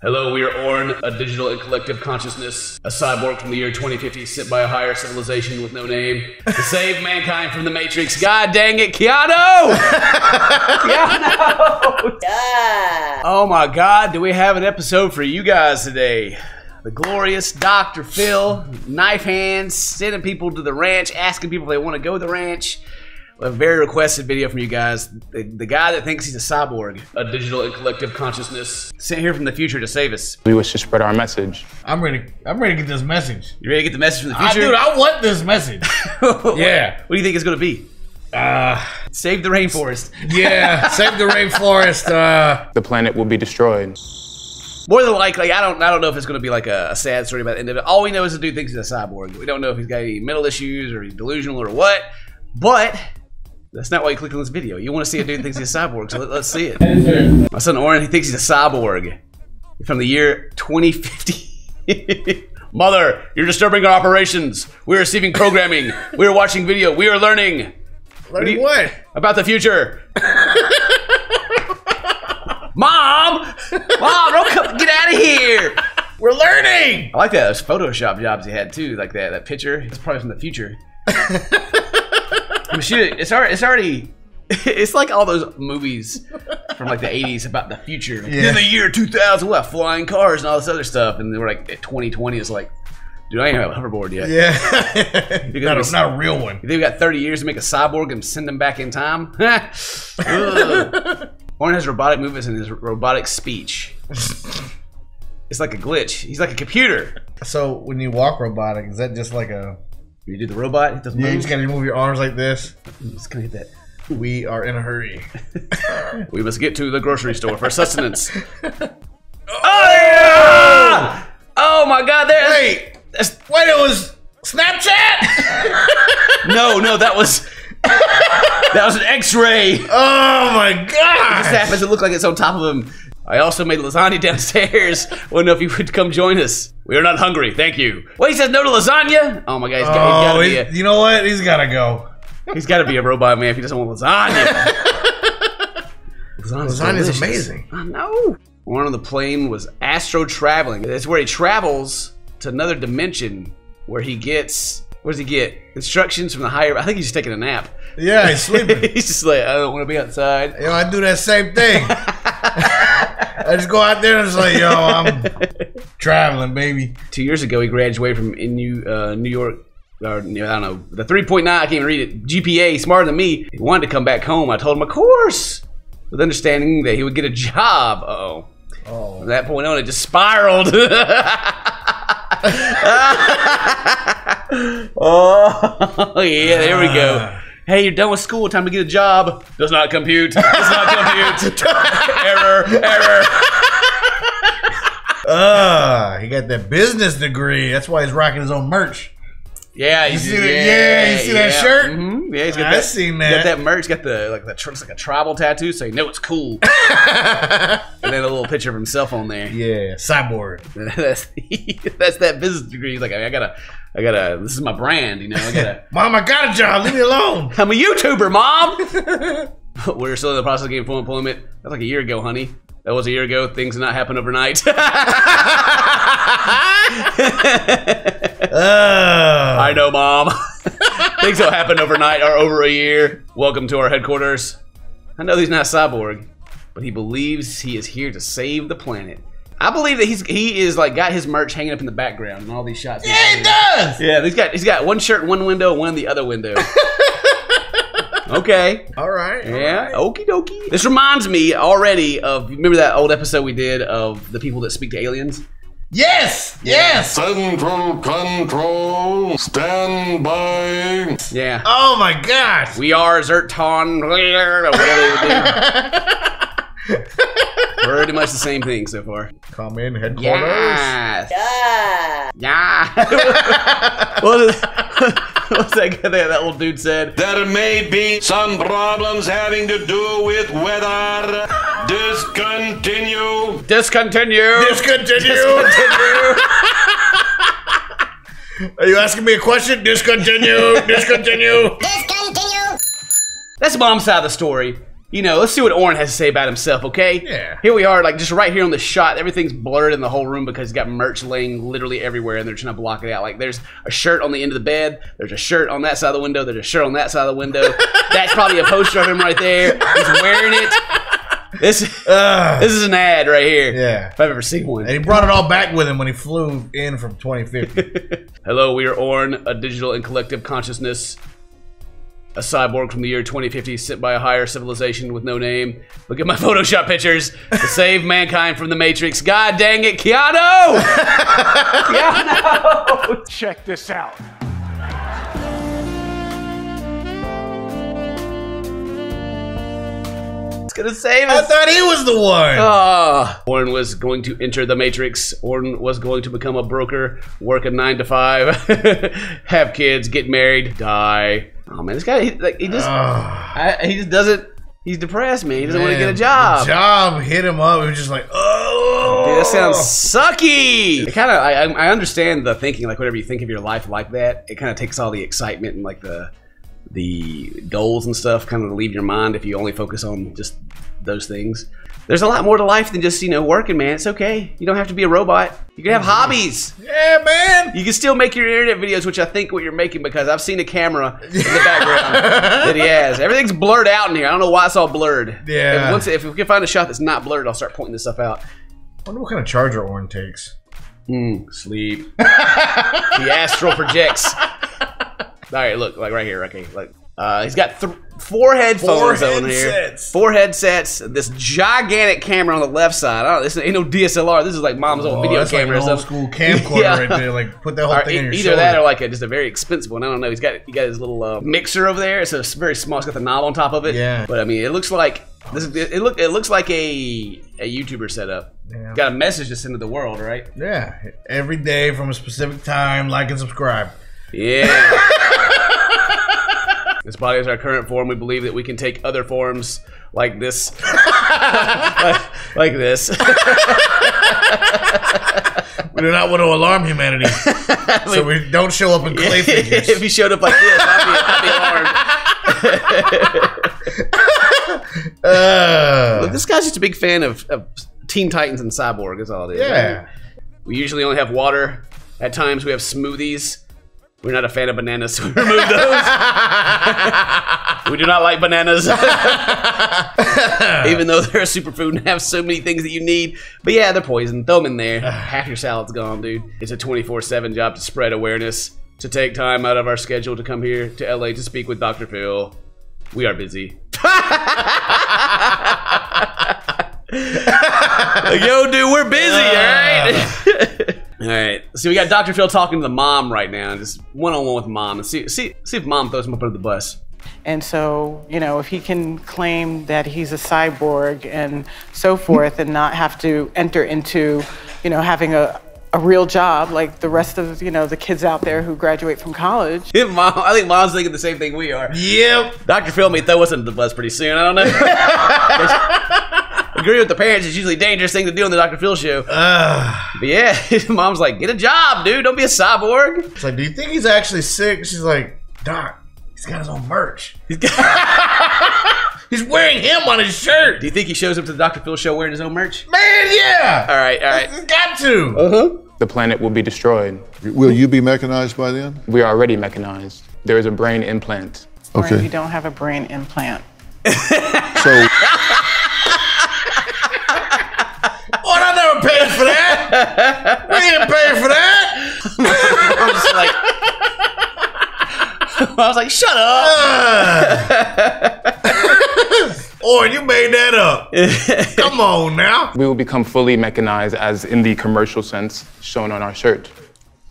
Hello, we are Orn, a digital and collective consciousness, a cyborg from the year 2050 sent by a higher civilization with no name to save mankind from the Matrix. God dang it, Keanu! Keanu! Oh my god, do we have an episode for you guys today? The glorious Dr. Phil, knife hands, sending people to the ranch, asking people if they want to go to the ranch. A very requested video from you guys. The, the guy that thinks he's a cyborg, a digital and collective consciousness, sent here from the future to save us. We wish to spread our message. I'm ready. I'm ready to get this message. You ready to get the message from the I, future? dude, I want this message. yeah. What do you think it's going to be? Uh, Save the rainforest. yeah. Save the rainforest. Uh, The planet will be destroyed. More than likely, I don't. I don't know if it's going to be like a, a sad story about the end of it. All we know is the dude thinks he's a cyborg. We don't know if he's got any mental issues or he's delusional or what. But that's not why you clicked on this video. You want to see a dude thinks he's a cyborg, so let, us see it. My son Oren, he thinks he's a cyborg from the year 2050. Mother, you're disturbing our operations. We're receiving programming. We're watching video. We are learning learning you- what? about the future. Mom! Mom, don't come, get out of here! We're learning. I like that. Those Photoshop jobs he had too, like that that picture. It's probably from the future. I mean, shoot, it's already, it's already, it's like all those movies from like the '80s about the future. Like, Yeah. In the year 2000, what flying cars and all this other stuff, and they were like 2020. It's like, dude, I ain't have a hoverboard yet. Yeah. Because not, a, not a real one. They've got 30 years to make a cyborg and send them back in time. Ugh. Warren has robotic movements and his robotic speech. It's like a glitch. He's like a computer. So when you walk robotic, is that just like a? You do the robot, it doesn't Yeah, you just gotta move your arms like this. I'm just gonna hit that. We are in a hurry. We must get to the grocery store for sustenance. oh yeah! Oh my God! There. Wait, That's- wait, it was Snapchat. no, no, that was that was an X-ray. oh my God! This god. happens to look like it's on top of him. I also made lasagna downstairs. Know if you would come join us? We are not hungry, thank you. Well, he says no to lasagna. Oh my God, he's got, he's Oh, got to be a, you know what? He's gotta go. he's got to be a robot man if he doesn't want lasagna. Lasagna's Lasagna's delicious. amazing. I know. One on the plane was astral traveling. It's where he travels to another dimension where he gets. What does he get? Instructions from the higher. I think he's just taking a nap. Yeah, he's sleeping. he's just like, I don't want to be outside. Yo, I do that same thing. I just go out there and like, yo, I'm traveling, baby. Two years ago, he graduated from in New uh, New York. Or, I don't know the 3.9. I can't even read it. GPA, smarter than me. He wanted to come back home. I told him, of course, with understanding that he would get a job. Uh-oh. Oh, From that point on, it just spiraled. oh, yeah, there we go. Hey, you're done with school. Time to get a job. Does not compute. Does not compute. error, error. uh, he got that business degree. That's why he's rocking his own merch. Yeah, You see that- yeah, you see that shirt? hmm Yeah, he's got I that. seen Got that. that merch. Got the like the it's like a tribal tattoo, so you know it's cool. and then a little picture of himself on there. Yeah, cyborg. that's that's that business degree. He's like, I gotta, I gotta. This is my brand, you know. I gotta. Mom, I got a job. Leave me alone. I'm a YouTuber, mom. We're still in the process of getting full employment. That's like a year ago, honey. That was a year ago. Things did not happen overnight. Uh, I know, mom. Things don't happen overnight or over a year. Welcome to our headquarters. I know he's not a cyborg, but he believes he is here to save the planet. I believe that he's he is like got his merch hanging up in the background and all these shots. yeah, he taking. does. Yeah, he's got he's got one shirt in one window, one in the other window. okay. All right. Yeah, right. okie dokie. This reminds me already of remember that old episode we did of the people that speak to aliens? Yes. Yes. Central Control, stand by. Yeah. Oh my gosh. We are Zerton, or whatever they would do. Pretty much the same thing so far. Come in headquarters. Yes. Yeah. what, is, what's that, guy- that that little dude said? There may be some problems having to do with weather. Discontinue. Discontinue. Discontinue. Are you asking me a question? Discontinue. Discontinue. That's mom's side of the story. You know, let's see what Oren has to say about himself, okay? Yeah. Here we are, like just right here on the shot. Everything's blurred in the whole room because he's got merch laying literally everywhere, and they're trying to block it out. Like there's a shirt on the end of the bed. There's a shirt on that side of the window. There's a shirt on that side of the window. That's probably a poster of him right there. He's wearing it. This Ugh. this is an ad right here. Yeah. If I've ever seen one. And he brought it all back with him when he flew in from 2050. Hello, we are Orn, a digital and collective consciousness, a cyborg from the year 2050 sent by a higher civilization with no name. Look at my Photoshop pictures to save mankind from the Matrix. God dang it, Keanu! Keanu! Check this out. It's gonna save us. I thought he was the one. Ah. Orn was going to enter the Matrix. Orn was going to become a broker, work a nine to five, have kids, get married, die. Oh man, this guy, he, like, he just, I, he just doesn't. He's depressed, man. He doesn't want to get a job. The job hit him up. He was just like, oh. Dude, that sounds sucky. It kind of, I, I I understand the thinking, like whenever you think of your life like that, it kind of takes all the excitement and like the the goals and stuff kind of leave your mind if you only focus on just those things. There's a lot more to life than just you know working, man. It's okay. You don't have to be a robot. You can have hobbies. Yeah, man. You can still make your internet videos, which I think what you're making because I've seen a camera in the background that he has. Everything's blurred out in here. I don't know why it's all blurred. Yeah. If, once, if we can find a shot that's not blurred, I'll start pointing this stuff out. I wonder what kind of charger Orn takes. Mm, sleep. the astral projects. All right, look, like right here. Okay, like uh, he's got th- four headphones Four on here. headsets. Four headsets. This gigantic camera on the left side. I don't, this ain't no DSLR. This is like mom's old Oh, video that's like camera. an or old school camcorder Yeah. right there. Like, put that whole Or thing e- on your either shoulder. that or like a, just a very expensive one. I don't know. He's got he got his little uh, mixer over there. It's a very small. It's got the knob on top of it. Yeah. But I mean, it looks like this. Is, it look it looks like a a YouTuber setup. Yeah. Got a message to send to the world, right? yeah, every day from a specific time, like and subscribe. Yeah. this body is our current form. We believe that we can take other forms like this. like, like this. We do not want to alarm humanity, so we don't show up in clay figures. if he showed up like this, I'd be, I'd be alarmed. Uh, Look, this guy's just a big fan of, of Teen Titans and Cyborg, is all it is. yeah, We usually only have water. At times we have smoothies. We're not a fan of bananas, so we remove those. we do not like bananas. Even though they're a superfood and have so many things that you need. But yeah, they're poison. Throw them in there. Half your salad's gone, dude. It's a 24 7 job to spread awareness, to take time out of our schedule to come here to LA to speak with Dr. Phil. We are busy. Like, Yo, dude, we're busy, uh. all right? All right. So we got Dr. Phil talking to the mom right now, just one on one with mom, and see see see if mom throws him up under the bus. And so, you know, if he can claim that he's a cyborg and so forth and not have to enter into, you know, having a, a real job like the rest of, you know, the kids out there who graduate from college. Mom, I think mom's thinking the same thing we are. yep. Dr. Phil may throw us under the bus pretty soon. I don't know. Agree with the parents. It's usually a dangerous thing to do on the Dr. Phil show. Uh, But yeah, mom's like, get a job, dude. Don't be a cyborg. it's like, do you think he's actually sick? She's like, Doc, he's got his own merch. He's wearing him on his shirt. Do you think he shows up to the Dr. Phil show wearing his own merch? Man, yeah. All right, all right. He's got to. Uh-huh. The planet will be destroyed. Will you be mechanized by then? We are already mechanized. There is a brain implant. Or Okay. you don't have a brain implant. So, Oh, I never paid for that. we didn't pay for that. I'm just like, I was like, shut up. or you made that up. Come on now. We will become fully mechanized, as in the commercial sense shown on our shirt.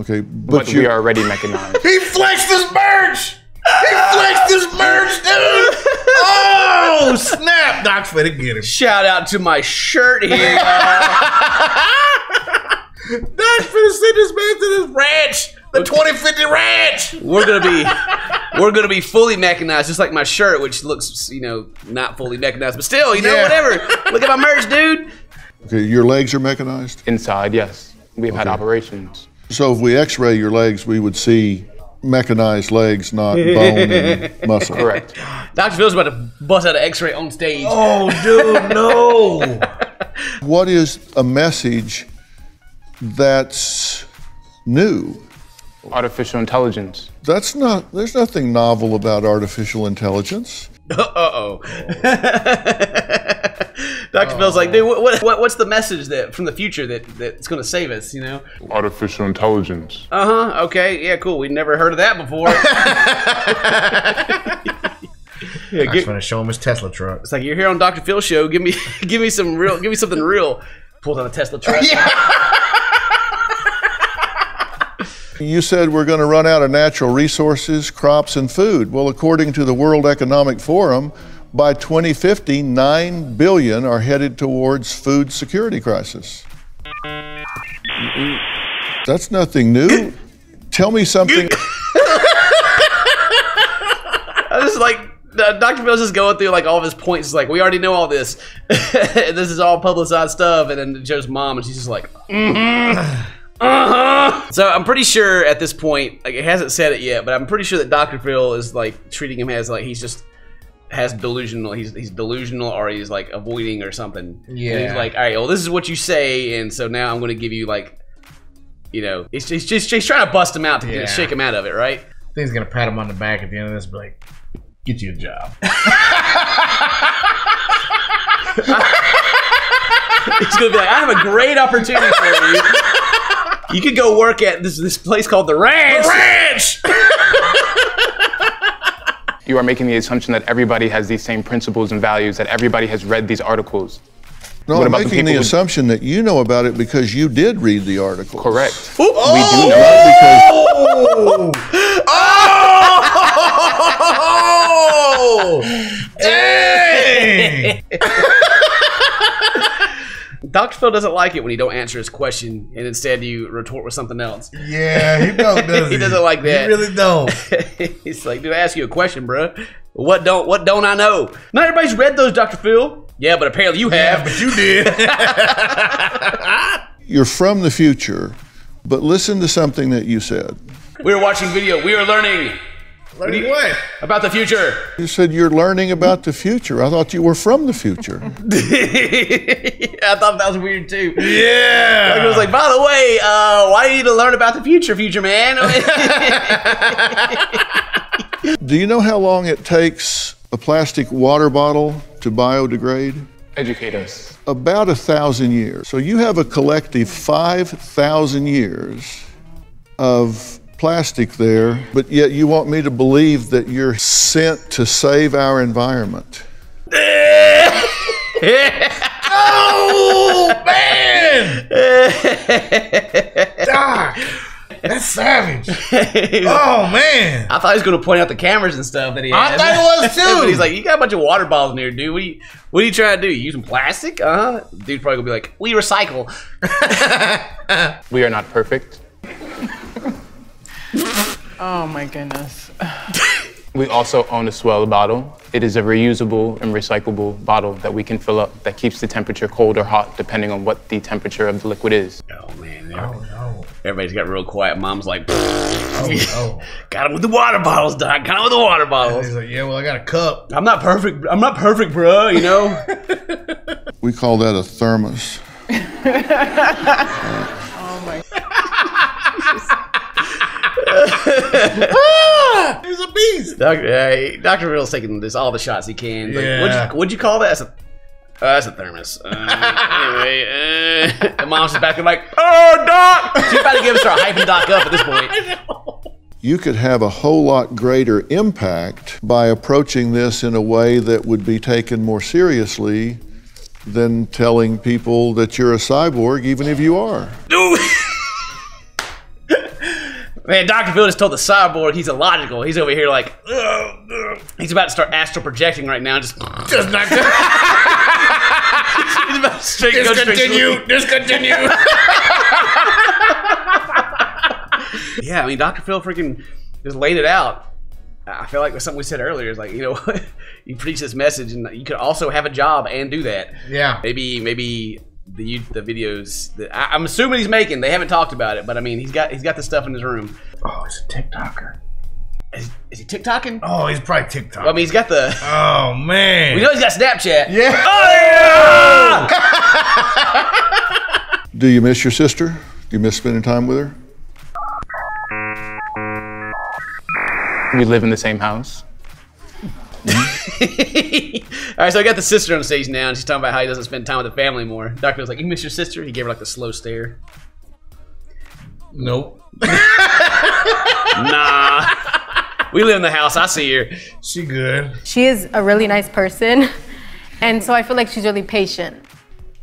okay, But, but, we are already mechanized. He flexed his merch. He flexed his merch, dude. Oh, snap. Doc's finna get him. Shout out to my shirt here. Y'all. Doc's finna send this man to this ranch. The 2050 ranch. we're gonna be, we're gonna be fully mechanized, just like my shirt, which looks, you know, not fully mechanized, but still, you know, Yeah. whatever. Look at my merch, dude. okay, your legs are mechanized. Inside, yes. We've had operations. So if we X-ray your legs, we would see mechanized legs, not bone and muscle. Correct. Dr. Phil's about to bust out an X-ray on stage. Oh, dude, no. What is a message that's new? Artificial intelligence. That's not, there's nothing novel about artificial intelligence. Uh-oh. Dr. Phil's like, dude, what, what, what's the message that from the future that that's going to save us? You know? Artificial intelligence. Uh huh. Okay. Yeah. Cool. We never heard of that before. yeah, I'm get- trying to show him his Tesla truck. it's like you're here on Dr. Phil show. Give me, give me some real, give me something real. Pulls out a Tesla truck. You said we're going to run out of natural resources, crops, and food. Well, according to the World Economic Forum, by 2050, 9 billion are headed towards food security crisis. That's nothing new. Tell me something. I was like, Dr. Phil's just going through like all of his points. It's like we already know all this. this is all publicized stuff. And then Joe's mom, and she's just like, mm-hmm. Uh-huh. So I'm pretty sure at this point, like it hasn't said it yet, but I'm pretty sure that Dr. Phil is like treating him as like he's just has delusional. He's he's delusional, or he's like avoiding or something. And he's like, all right, well, this is what you say, and so now I'm going to give you like, you know, he's, he's just he's trying to bust him out to Yeah. shake him out of it, right? I think he's gonna pat him on the back at the end of this, and be like, "Get you a job." He's gonna be like, I have a great opportunity for you. You could go work at this this place called the Ranch. The Ranch. You are making the assumption that everybody has these same principles and values, that everybody has read these articles. No, What I'm about the making the, people who- assumption that you know about it because you did read the article. Correct. Oh! We do know. Not because Oh, oh! dang! Dr. Phil doesn't like it when you don't answer his question and instead you retort with something else. Yeah, he don't. Does He doesn't like that. He really don't. He's like, dude, I ask you a question, bro. What don't what don't I know? Not everybody's read those, Dr. Phil. Yeah, but apparently you Yeah, have. but you did. you're from the future, but listen to something that you said. we were watching video. We are learning Learning what? about the future. You said you're learning about the future. I thought you were from the future. I thought that was weird too. Yeah. Like, it was like, by the way, uh, why do you need to learn about the future, future man? Do you know how long it takes a plastic water bottle to biodegrade? Educate us. About a thousand years. So you have a collective 5,000 years of plastic there, but yet you want me to believe that you're sent to save our environment. Oh man! Doc, that's savage. Oh man! I thought he was going to point out the cameras and stuff that he had. I thought it was too. but he's like, you got a bunch of water bottles in here, dude. What are you, what are you trying to do? You using plastic? Uh huh. Dude's probably gonna be like, we recycle. We are not perfect. Oh my goodness. We also own a S'well bottle. It is a reusable and recyclable bottle that we can fill up that keeps the temperature cold or hot depending on what the temperature of the liquid is. Oh man, Oh no! everybody's got real quiet. Mom's like, Oh no! got him with the water bottles, Doc. Got him with the water bottles. He's like, yeah, well, I got a cup. I'm not perfect. I'm not perfect, bro. You know. We call that a thermos. Oh my. He's a beast. Doctor, uh, Doctor Phil's taking this all the shots he can. Like, Yeah. what'd, you, what'd you call that? That's a, uh, that's a thermos. Uh, anyway, uh, and mom's just back there like, oh, Doc! She's about to give us her hyping Doc up at this point. You could have a whole lot greater impact by approaching this in a way that would be taken more seriously than telling people that you're a cyborg, even if you are. Man, Dr. Phil just told the cyborg he's illogical. He's over here like, "Ugh, ugh." he's about to start astral projecting right now. Just, Just not he's about to straight, discontinue. Discontinue. Yeah, I mean, Dr. Phil freaking just laid it out. I feel like that's something we said earlier. Is like, you know, you preach this message, and you could also have a job and do that. Yeah. Maybe, maybe the you- the videos that I, I'm assuming he's making. They haven't talked about it, but I mean, he's got he's got the stuff in his room. Oh, he's a TikToker. Is, is he TikToking? Oh, he's probably TikTok. I mean, he's got the. oh man. We know he's got Snapchat. Yeah. Oh yeah! Do you miss your sister? Do you miss spending time with her? We live in the same house. All right, so I got the sister on stage now, and she's talking about how he doesn't spend time with the family more. Doctor was like, "You miss your sister?" He gave her like the slow stare. Nope. Nah. we live in the house. I see her. She good. She is a really nice person. And so I feel like she's really patient.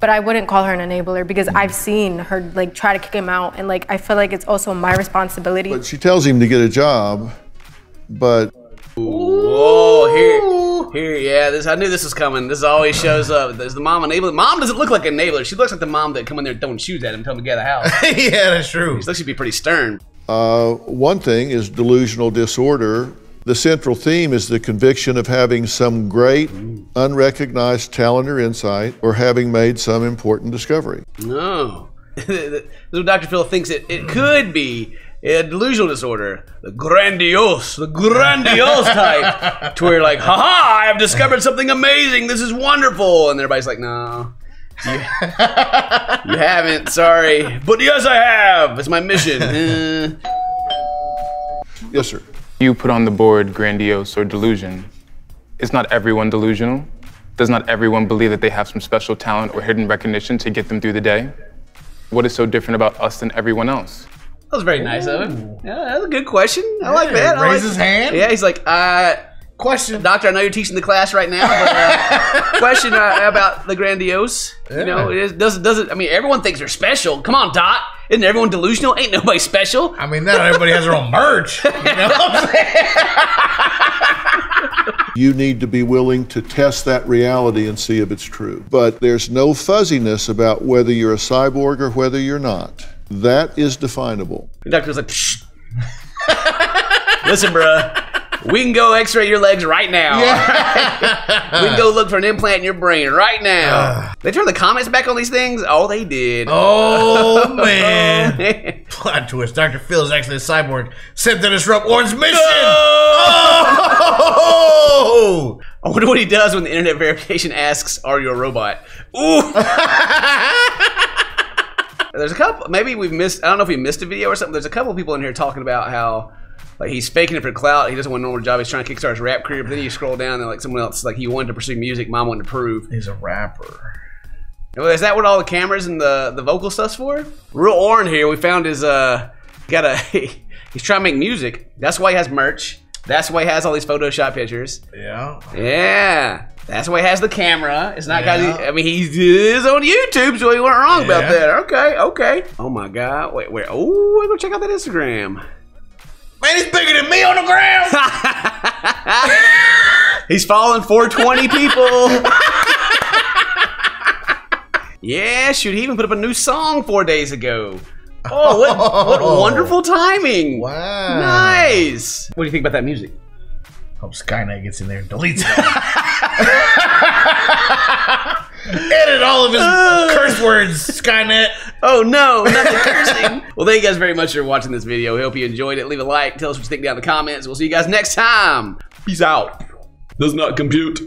But I wouldn't call her an enabler because I've seen her like try to kick him out and like I feel like it's also my responsibility. But she tells him to get a job, but Oh, here, here, yeah. This I knew this was coming. This always shows up. There's the mom enabler. Mom doesn't look like an enabler. She looks like the mom that come in there throwing shoes at him, tell him to get out of the house. yeah, that's true. She looks to be pretty stern. uh, one thing is delusional disorder. The central theme is the conviction of having some great, unrecognized talent or insight, or having made some important discovery. No. so Dr. Phil thinks it, it could be a delusional disorder, the grandiose, the grandiose type, to where you're like, haha, I have discovered something amazing. This is wonderful, and everybody's like, no. You, you haven't, sorry. But yes, I have. It's my mission. Eh. Yes, sir. You put on the board grandiose or delusion. Is not everyone delusional? Does not everyone believe that they have some special talent or hidden recognition to get them through the day? What is so different about us than everyone else? That was very nice of him. Yeah, that was a good question. I like that. I raise like- his hand. Yeah, he's like, uh, Question. Doctor, I know you're teaching the class right now, but uh, question uh, about the grandiose. You know, it is, doesn't doesn't. I mean, everyone thinks they're special. Come on, Dot. Isn't everyone delusional? Ain't nobody special. I mean, not everybody has their own merch. You know what I'm saying? You need to be willing to test that reality and see if it's true. But there's no fuzziness about whether you're a cyborg or whether you're not. That is definable. The doctor was like, Psh. listen, bruh. We can go X-ray your legs right now. we can go look for an implant in your brain right now. they turned the comments back on these things. Oh, they did. Oh, oh man. Plot twist. Dr. Phil is actually a cyborg sent to disrupt Warren's mission. Oh! I wonder what he does when the internet verification asks, "Are you a robot?" Ooh. There's a couple. Maybe we've missed. I don't know if we missed a video or something. There's a couple of people in here talking about how. Like he's faking it for clout. He doesn't want a normal job. He's trying to kickstart his rap career. But then you scroll down and like someone else, like he wanted to pursue music. Mom wanted to prove. He's a rapper. Well, is that what all the cameras and the the vocal stuff's for? Real Orin here. We found his uh got a he's trying to make music. That's why he has merch. That's why he has all these Photoshop pictures. Yeah. Yeah. That's why he has the camera. It's not Yeah. got. I mean, he is on YouTube, so he weren't wrong about that. Okay, okay. Oh my God! Wait, wait. Oh, I'll go check out that Instagram. Man, he's bigger than me on the ground. He's following 420 people. yeah, shoot. He even put up a new song four days ago. Oh, what, what wonderful timing! Wow. Nice. What do you think about that music? Hope Skynet gets in there and deletes it. all. Edit all of his curse words, Skynet. Oh no, not the cursing. well, thank you guys very much for watching this video. We hope you enjoyed it. Leave a like. Tell us what you think down in the comments. We'll see you guys next time. Peace out. Does not compute.